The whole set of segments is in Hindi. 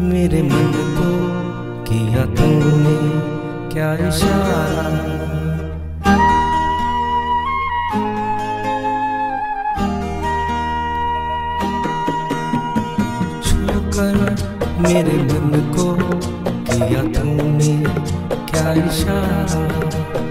मेरे मन को किया तुमने क्या इशारा? छूकर मेरे मन को किया तुमने क्या इशारा?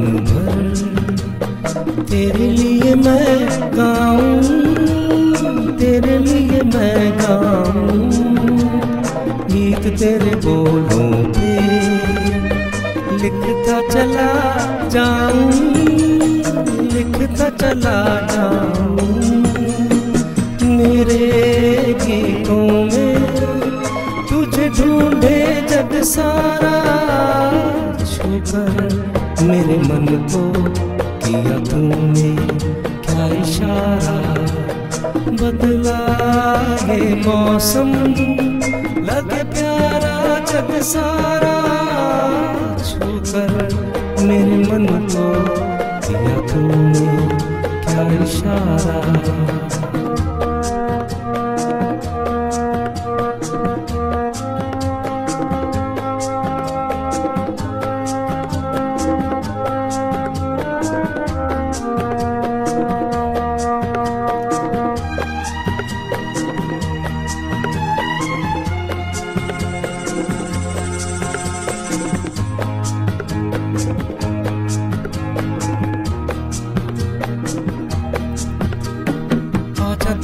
भर। तेरे लिए मैं गाऊं, तेरे लिए मैं गाऊं। गीत तेरे बोलों पे, लिखता चला जाऊँ, लिखता चला जाऊँ। मेरे गीतों में तुझे ढूंढे जग सारा छूकर मेरे मन को किया तूने, क्या इशारा बदला मौसम? लगे प्यारा जग सारा छूकर मेरे मन को किया तूने, क्या इशारा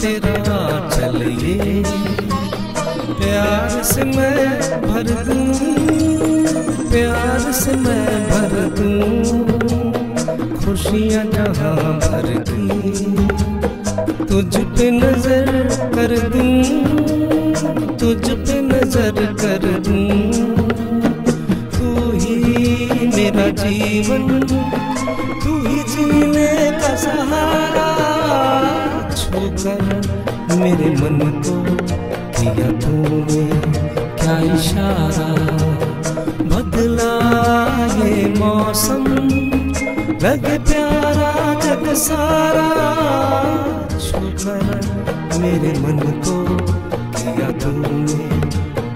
तेरा चलिए। प्यार से मैं भर दूँ, प्यार से मैं भर दूँ। खुशियाँ जहाँ भर दी, तुझ पे नज़र कर दूँ, तुझ पे नज़र कर दूँ। तू ही मेरा जीवन, तू ही जीने का सहारा। छूकर मेरे मन को किया तूने। क्या इशारा बदला ये मौसम? लगे प्यारा जग सारा। शुक्र मेरे मन को किया तूने।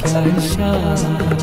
क्या इशारा